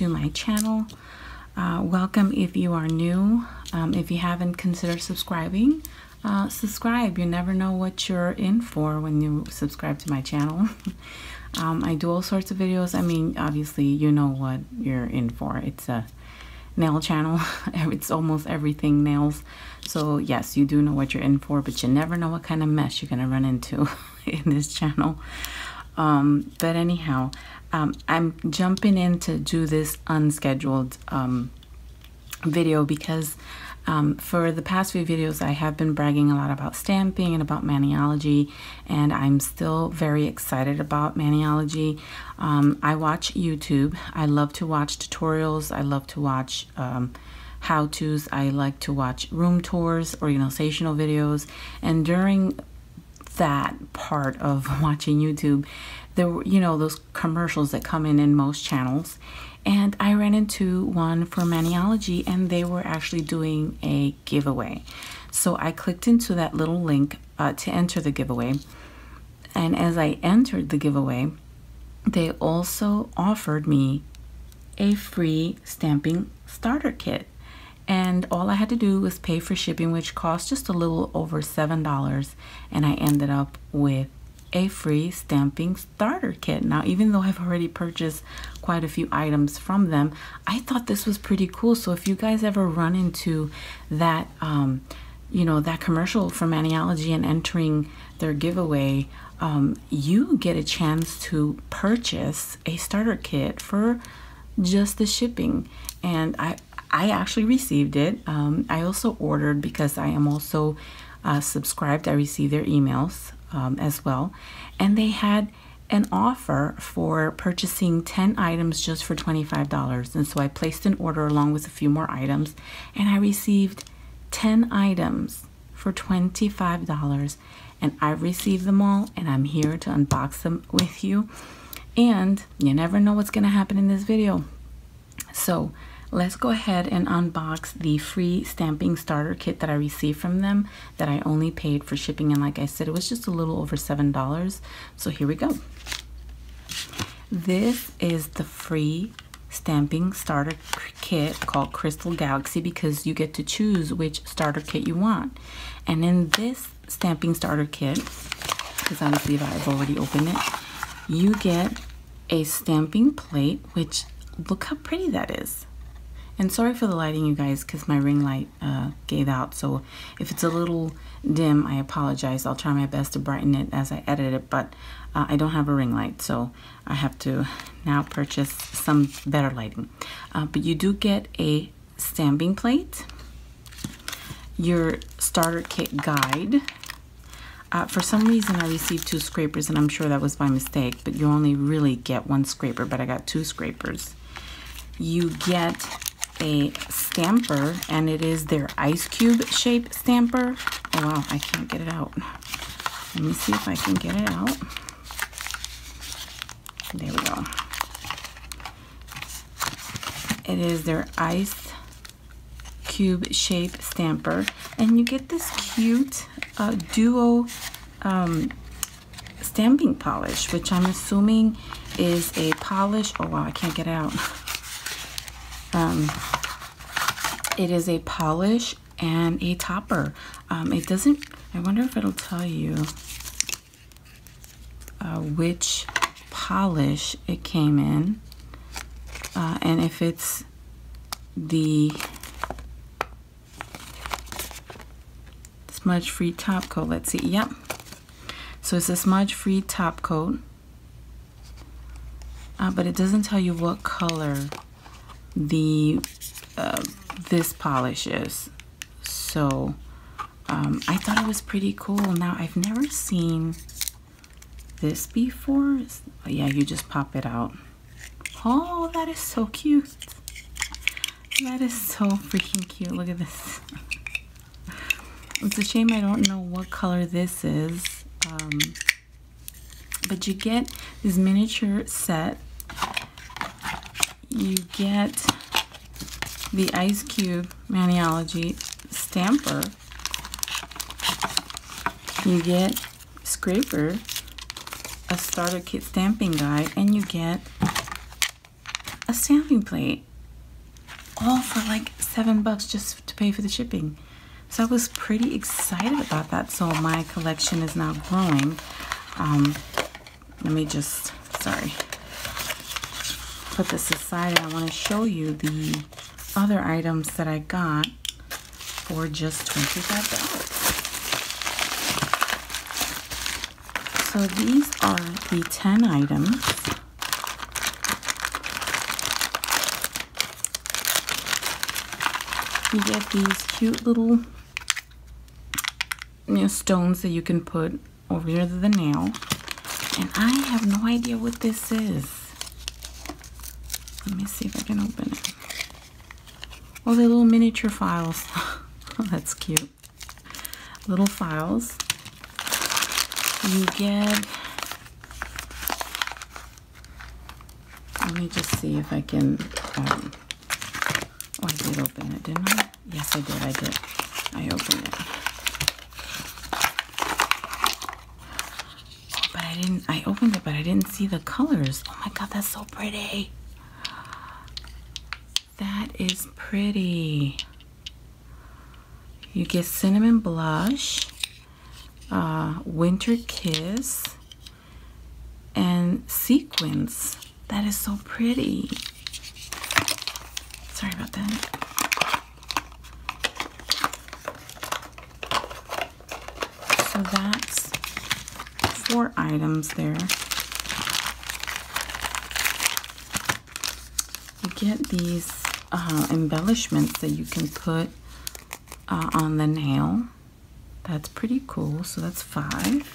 to my channel. Uh, welcome if you are new. Um, if you haven't considered subscribing, uh, subscribe. You never know what you're in for when you subscribe to my channel. um, I do all sorts of videos. I mean, obviously you know what you're in for. It's a nail channel. it's almost everything nails. So yes, you do know what you're in for, but you never know what kind of mess you're going to run into in this channel. Um, but anyhow, um, I'm jumping in to do this unscheduled um, video because um, for the past few videos I have been bragging a lot about stamping and about maniology and I'm still very excited about maniology. Um, I watch YouTube. I love to watch tutorials. I love to watch um, how-tos. I like to watch room tours, organizational videos and during that part of watching YouTube, there were, you know, those commercials that come in in most channels. And I ran into one for Maniology and they were actually doing a giveaway. So I clicked into that little link uh, to enter the giveaway. And as I entered the giveaway, they also offered me a free stamping starter kit and all I had to do was pay for shipping which cost just a little over seven dollars and I ended up with a free stamping starter kit. Now even though I've already purchased quite a few items from them I thought this was pretty cool. So if you guys ever run into that um, you know that commercial for Maniology and entering their giveaway um, you get a chance to purchase a starter kit for just the shipping. And I I actually received it. Um, I also ordered because I am also uh, subscribed. I received their emails um, as well. And they had an offer for purchasing 10 items just for $25. And so I placed an order along with a few more items and I received 10 items for $25 and I've received them all and I'm here to unbox them with you. And you never know what's going to happen in this video. So let's go ahead and unbox the free stamping starter kit that I received from them that I only paid for shipping. And like I said it was just a little over seven dollars. So here we go. This is the free stamping starter kit called Crystal Galaxy because you get to choose which starter kit you want. And in this stamping starter kit because obviously I've already opened it you get a stamping plate which look how pretty that is and sorry for the lighting, you guys, because my ring light uh, gave out. So if it's a little dim, I apologize. I'll try my best to brighten it as I edit it, but uh, I don't have a ring light, so I have to now purchase some better lighting. Uh, but you do get a stamping plate, your starter kit guide. Uh, for some reason, I received two scrapers, and I'm sure that was by mistake, but you only really get one scraper, but I got two scrapers. You get a stamper and it is their ice cube shape stamper. Oh wow, I can't get it out. Let me see if I can get it out. There we go. It is their ice cube shape stamper and you get this cute uh, duo um, stamping polish which I'm assuming is a polish. Oh wow, I can't get out. Um, it is a polish and a topper. Um, it doesn't, I wonder if it'll tell you uh, which polish it came in uh, and if it's the smudge free top coat. Let's see. Yep. So it's a smudge free top coat. Uh, but it doesn't tell you what color the uh, this polish is. So um, I thought it was pretty cool. Now I've never seen this before. Yeah, you just pop it out. Oh, that is so cute. That is so freaking cute. Look at this. It's a shame I don't know what color this is. Um, but you get this miniature set you get the Ice Cube Maniology stamper. You get scraper a starter kit stamping guide and you get a stamping plate. All for like seven bucks just to pay for the shipping. So I was pretty excited about that. So my collection is now growing. Um, let me just sorry put this aside and I want to show you the other items that I got for just $25 So these are the 10 items. You get these cute little you know, stones that you can put over the nail. And I have no idea what this is. Let me see if I can open it. Oh, they're little miniature files. oh, that's cute. Little files you get let me just see if I can um, oh I did open it didn't I yes I did I did I opened it but I didn't I opened it but I didn't see the colors oh my god that's so pretty that is pretty you get cinnamon blush uh, Winter Kiss, and Sequins. That is so pretty. Sorry about that. So that's four items there. You get these uh, embellishments that you can put uh, on the nail. That's pretty cool. So that's five.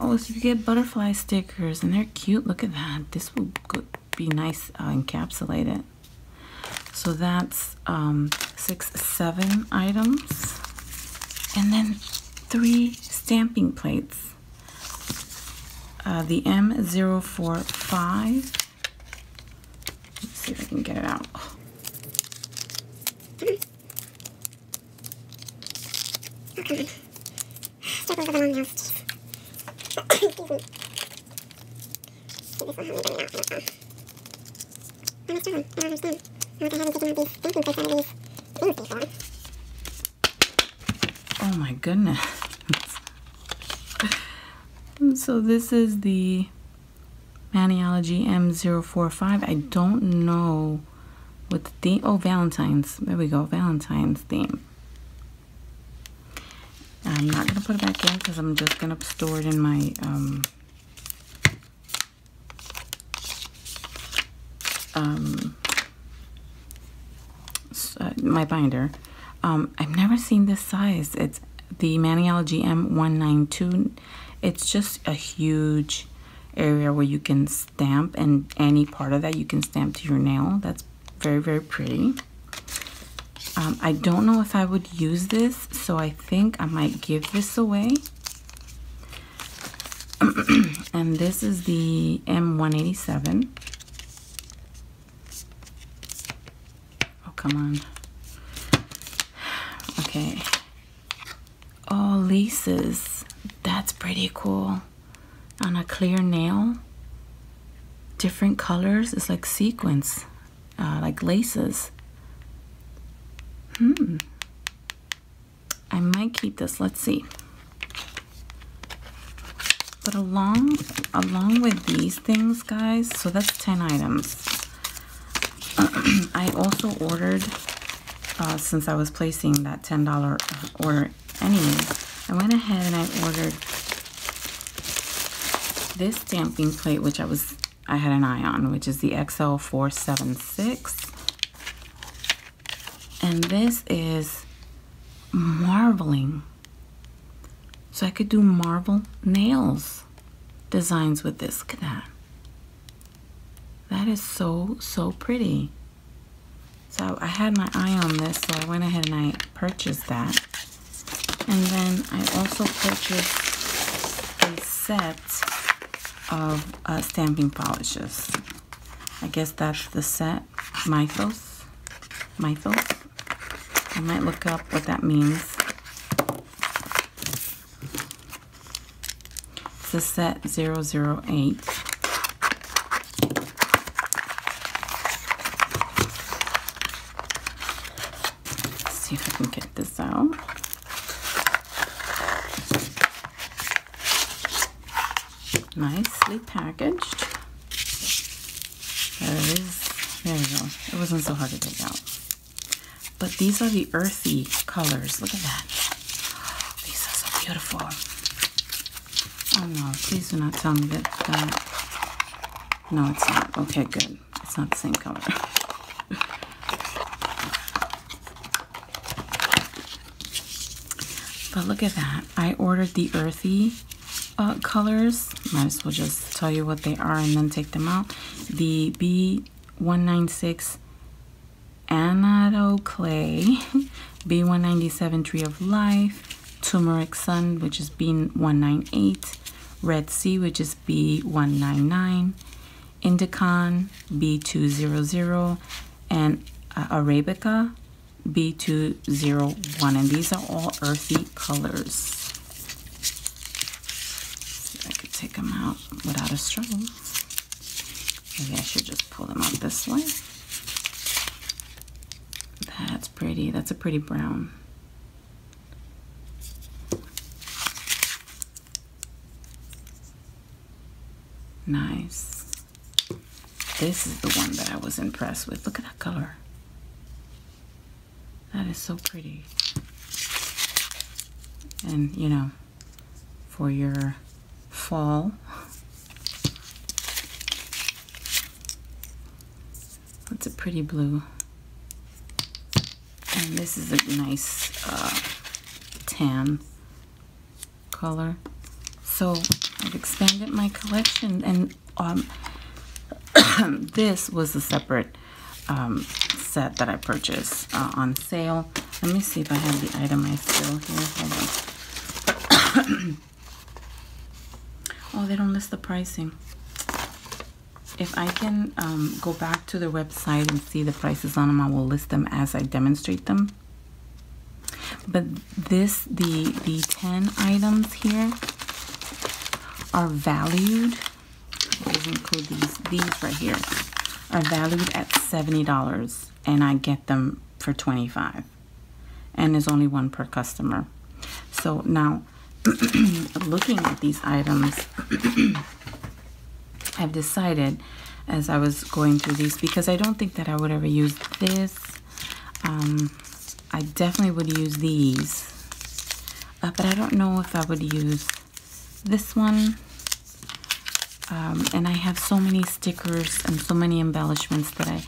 Oh, so you get butterfly stickers and they're cute. Look at that. This will be nice uh, encapsulated. So that's um, six, seven items. And then three stamping plates. Uh, the M045. Let's see if I can get it out. Before. Oh my goodness. so this is the Maniology M045. I don't know what the theme. Oh, Valentine's. There we go. Valentine's theme. I'm not going to put it back in because I'm just going to store it in my um, um, uh, my binder. Um, I've never seen this size. It's the Maniology M192. It's just a huge area where you can stamp and any part of that you can stamp to your nail. That's very, very pretty. Um, I don't know if I would use this, so I think I might give this away. and this is the M187. Oh, come on. Okay. Oh, laces. That's pretty cool. On a clear nail. Different colors. It's like sequins, uh, like laces. Hmm. I might keep this. Let's see. But along along with these things, guys, so that's 10 items. I also ordered, uh, since I was placing that $10 order anyway, I went ahead and I ordered this stamping plate, which I was I had an eye on, which is the XL476. And this is marbling. So I could do marble nails designs with this. Look at that. That is so, so pretty. So I had my eye on this, so I went ahead and I purchased that. And then I also purchased a set of uh, stamping polishes. I guess that's the set, Mythos. Mythos. I might look up what that means. the set 008. Let's see if I can get this out. Nicely packaged. There it is. There go. It wasn't so hard to take out. But these are the earthy colors. Look at that. These are so beautiful. Oh no, please do not tell me that, that no, it's not. Okay, good. It's not the same color. but look at that. I ordered the earthy uh, colors. Might as well just tell you what they are and then take them out. The B196 Annatto Clay, B197 Tree of Life, Turmeric Sun, which is B198, Red Sea, which is B199, Indicon, B200, and uh, Arabica, B201. And these are all earthy colors. See if I could take them out without a struggle. Maybe I should just pull them out this way. That's pretty. That's a pretty brown. Nice. This is the one that I was impressed with. Look at that color. That is so pretty. And, you know, for your fall, it's a pretty blue. And this is a nice uh, tan color. So I've expanded my collection and um, this was a separate um, set that I purchased uh, on sale. Let me see if I have the item I still here. oh, they don't list the pricing. If I can um, go back to the website and see the prices on them, I will list them as I demonstrate them. But this, the, the 10 items here are valued, these include these, these right here, are valued at $70 and I get them for 25 and there's only one per customer. So now, looking at these items, I've decided as I was going through these because I don't think that I would ever use this. Um, I definitely would use these, uh, but I don't know if I would use this one. Um, and I have so many stickers and so many embellishments that I,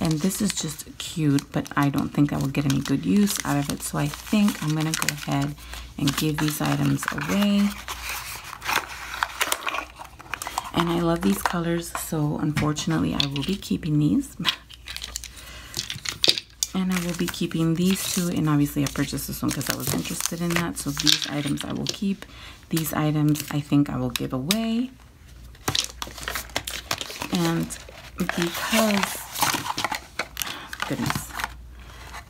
and this is just cute, but I don't think I will get any good use out of it. So I think I'm going to go ahead and give these items away. And I love these colors, so unfortunately I will be keeping these. and I will be keeping these two, and obviously I purchased this one because I was interested in that. So these items I will keep. These items I think I will give away. And because, goodness,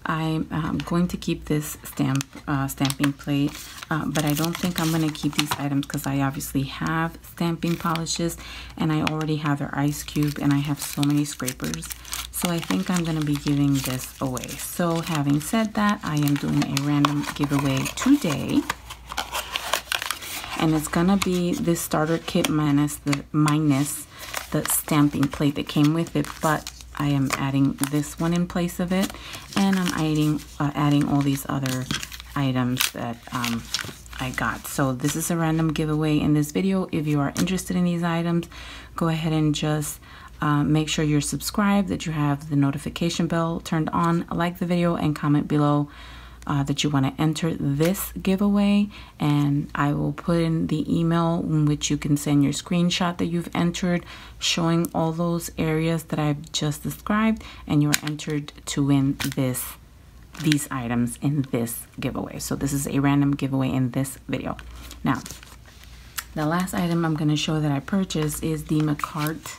I'm um, going to keep this stamp uh, stamping plate, uh, but I don't think I'm going to keep these items because I obviously have stamping polishes and I already have their ice cube and I have so many scrapers. So I think I'm going to be giving this away. So having said that, I am doing a random giveaway today. And it's going to be this starter kit minus the minus the stamping plate that came with it, but I am adding this one in place of it and I'm adding, uh, adding all these other items that um, I got. So this is a random giveaway in this video. If you are interested in these items, go ahead and just uh, make sure you're subscribed, that you have the notification bell turned on, like the video, and comment below uh, that you want to enter this giveaway and I will put in the email in which you can send your screenshot that you've entered showing all those areas that I've just described and you're entered to win this these items in this giveaway. So this is a random giveaway in this video. Now, the last item I'm going to show that I purchased is the Makartt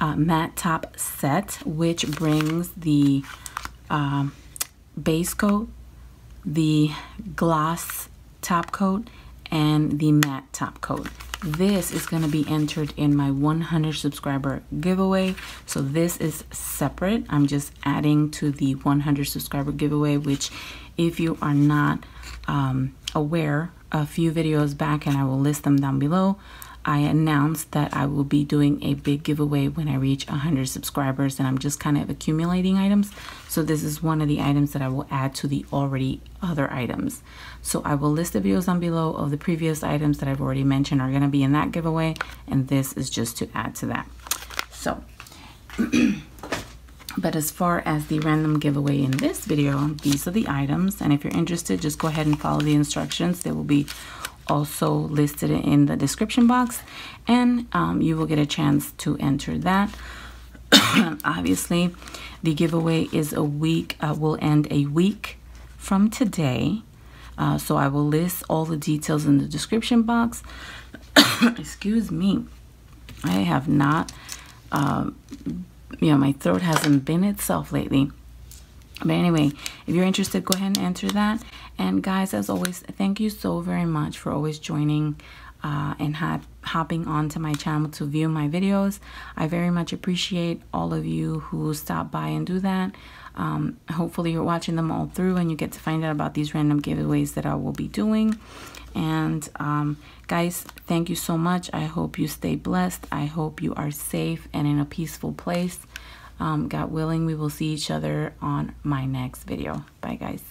uh, matte top set, which brings the uh, base coat, the gloss top coat and the matte top coat this is going to be entered in my 100 subscriber giveaway. So this is separate. I'm just adding to the 100 subscriber giveaway, which if you are not um, aware, a few videos back, and I will list them down below, I announced that I will be doing a big giveaway when I reach 100 subscribers and I'm just kind of accumulating items. So this is one of the items that I will add to the already other items. So I will list the videos down below of the previous items that I've already mentioned are going to be in that giveaway and this is just to add to that. So but as far as the random giveaway in this video, these are the items and if you're interested just go ahead and follow the instructions. They will be also listed in the description box and um, you will get a chance to enter that. Obviously the giveaway is a week uh, will end a week from today. Uh, so I will list all the details in the description box. Excuse me. I have not um, you know my throat hasn't been itself lately but anyway if you're interested go ahead and answer that. And guys as always thank you so very much for always joining uh, and hop hopping onto my channel to view my videos. I very much appreciate all of you who stop by and do that. Um, hopefully you're watching them all through and you get to find out about these random giveaways that i will be doing. And um, guys thank you so much. I hope you stay blessed. I hope you are safe and in a peaceful place um, God willing, we will see each other on my next video. Bye, guys.